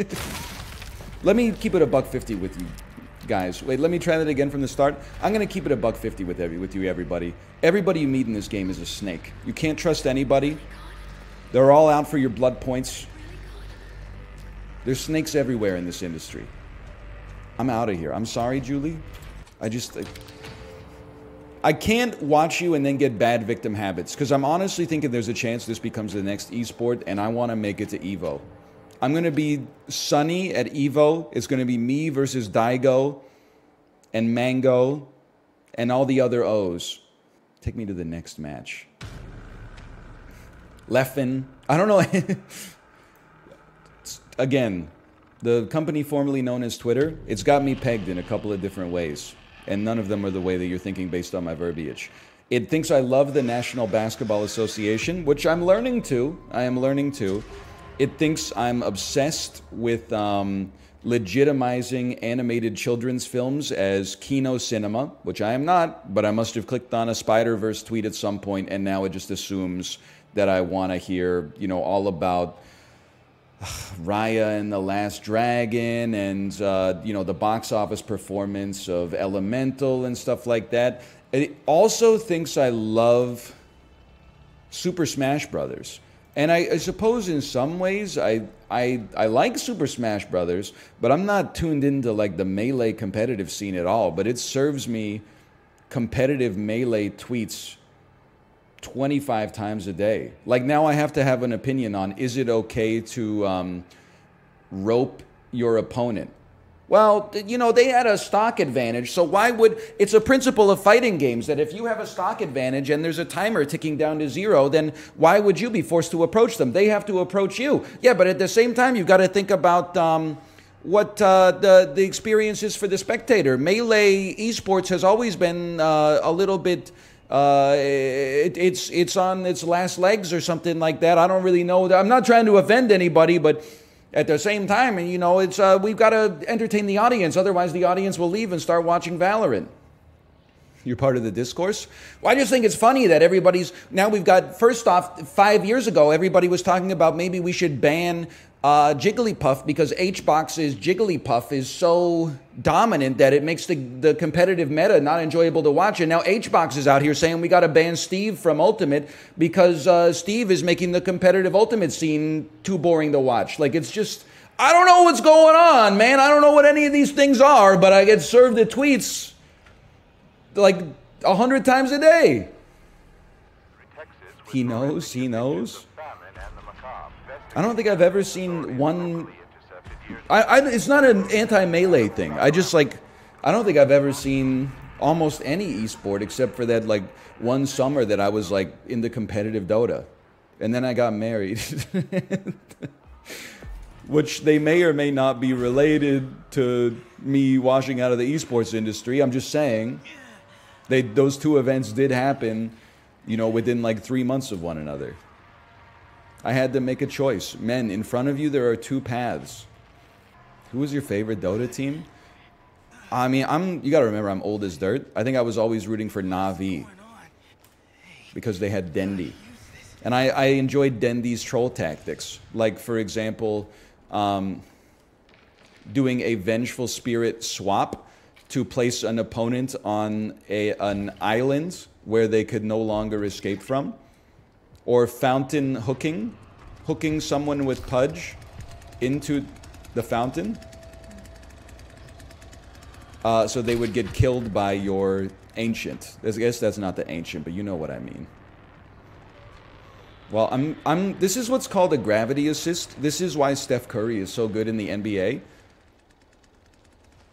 let me keep it a buck fifty with you guys. Wait, let me try that again from the start. I'm gonna keep it a buck fifty with every with you, everybody. Everybody you meet in this game is a snake. You can't trust anybody. They're all out for your blood points. There's snakes everywhere in this industry. I'm out of here. I'm sorry, Julie. I just. I, I can't watch you and then get bad victim habits because I'm honestly thinking there's a chance this becomes the next esport and I want to make it to Evo. I'm going to be Sunny at Evo. It's going to be me versus Daigo and Mango and all the other O's. Take me to the next match. Leffen. I don't know. Again, the company formerly known as Twitter, it's got me pegged in a couple of different ways and none of them are the way that you're thinking based on my verbiage. It thinks I love the National Basketball Association, which I'm learning to. I am learning to. It thinks I'm obsessed with um, legitimizing animated children's films as Kino cinema, which I am not, but I must have clicked on a Spider Verse tweet at some point, and now it just assumes that I want to hear, you know, all about Raya and the Last Dragon, and uh, you know the box office performance of Elemental and stuff like that. It also thinks I love Super Smash Brothers, and I, I suppose in some ways I, I I like Super Smash Brothers, but I'm not tuned into like the melee competitive scene at all. But it serves me competitive melee tweets 25 times a day. Like now I have to have an opinion on is it okay to um, rope your opponent? Well, you know, they had a stock advantage, so why would it's a principle of fighting games that if you have a stock advantage and there's a timer ticking down to zero, then why would you be forced to approach them? They have to approach you. Yeah, but at the same time, you've got to think about um, what uh, the the experience is for the spectator. Melee esports has always been uh, a little bit uh, it, it's it's on its last legs or something like that. I don't really know. I'm not trying to offend anybody, but at the same time, and you know, it's uh, we've got to entertain the audience. Otherwise, the audience will leave and start watching Valorant. You're part of the discourse. Well, I just think it's funny that everybody's now we've got first off five years ago everybody was talking about maybe we should ban uh, Jigglypuff because HBox's Jigglypuff is so dominant that it makes the, the competitive meta not enjoyable to watch. And now HBox is out here saying we got to ban Steve from Ultimate because uh, Steve is making the competitive Ultimate scene too boring to watch. Like it's just, I don't know what's going on, man. I don't know what any of these things are, but I get served the tweets like a hundred times a day. He knows, he knows. I don't think I've ever seen one. I, I it's not an anti melee thing. I just like, I don't think I've ever seen almost any esport except for that like one summer that I was like in the competitive Dota, and then I got married. Which they may or may not be related to me washing out of the esports industry. I'm just saying, they those two events did happen, you know, within like three months of one another. I had to make a choice. Men, in front of you, there are two paths. Who was your favorite Dota team? I mean, I'm. You got to remember, I'm old as dirt. I think I was always rooting for Navi because they had Dendi, and I, I enjoyed Dendi's troll tactics. Like, for example, um, doing a vengeful spirit swap to place an opponent on a, an island where they could no longer escape from or fountain hooking, hooking someone with pudge into the fountain. Uh, so they would get killed by your ancient. I guess that's not the ancient, but you know what I mean. Well, I'm, I'm, this is what's called a gravity assist. This is why Steph Curry is so good in the NBA.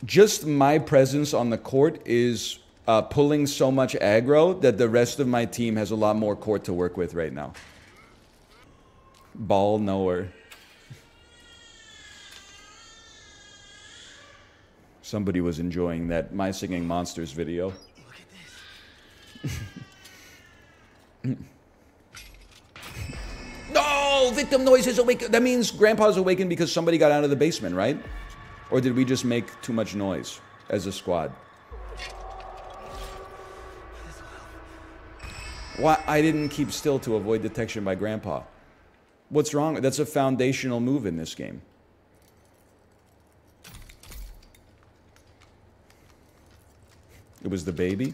Just my presence on the court is uh, pulling so much aggro that the rest of my team has a lot more court to work with right now. Ball knower. Somebody was enjoying that My Singing Monsters video. no! Victim noise is awake. That means Grandpa's awakened because somebody got out of the basement, right? Or did we just make too much noise as a squad? Why I didn't keep still to avoid detection by Grandpa. What's wrong? That's a foundational move in this game. It was the baby.